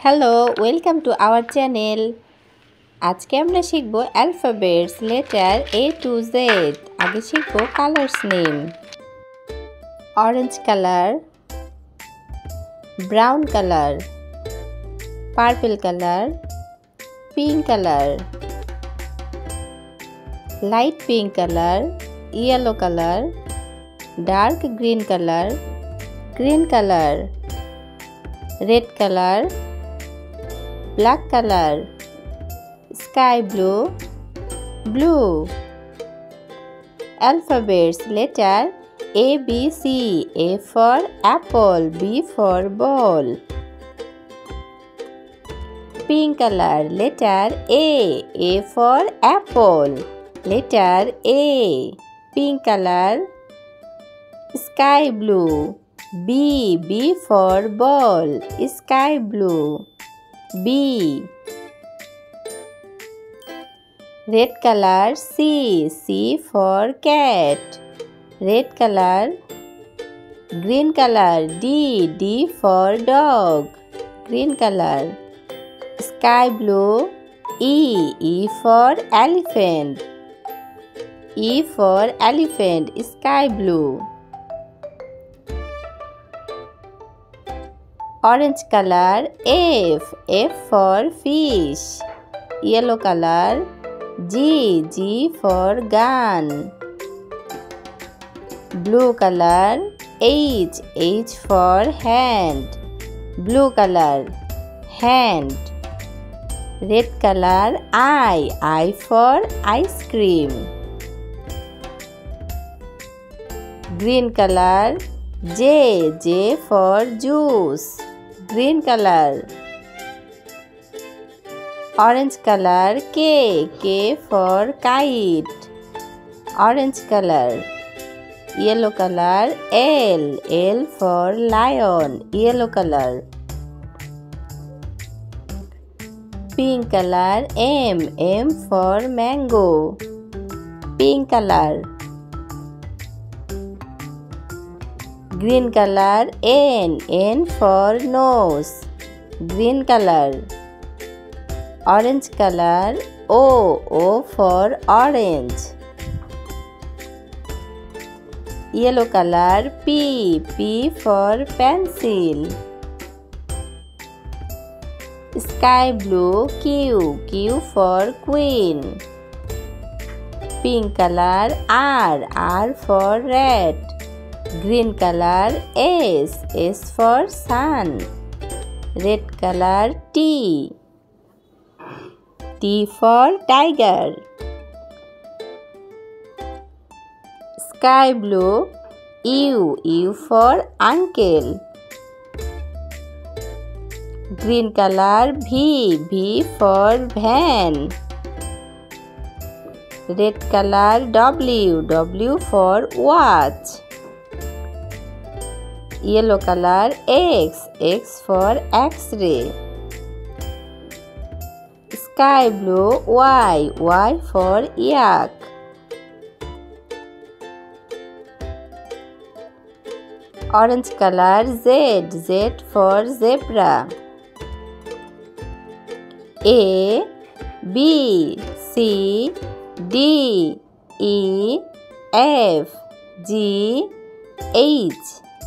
Hello welcome to our channel আজকে আমরা শিখব alphabets letter A to Z আগে শিখব colours name orange colour brown colour purple colour pink colour light pink colour yellow colour dark green colour green colour red color black color sky blue blue alphabets letter a b c a for apple b for ball pink color letter a a for apple letter a pink color sky blue B. B for ball. Sky blue. B. Red color. C. C for cat. Red color. Green color. D. D for dog. Green color. Sky blue. E. E for elephant. E for elephant. Sky blue. Orange color F F for fish yellow color G G for gun blue color H H for hand blue color hand red color I I for ice cream green color J J for juice green color orange color K K for kite orange color yellow color L L for lion yellow color pink color M M for mango pink color green color N N for nose. Green color orange color O O for orange. Yellow color P P for pencil. Sky blue Q Q for queen. Pink color R R for red green color S S for sun. Red color T T for tiger. Sky blue U U for uncle. Green color V V for van. Red color W W for watch yellow color X X for X-ray. Sky blue Y Y for yak. Orange color Z Z for zebra. A B C D E F G H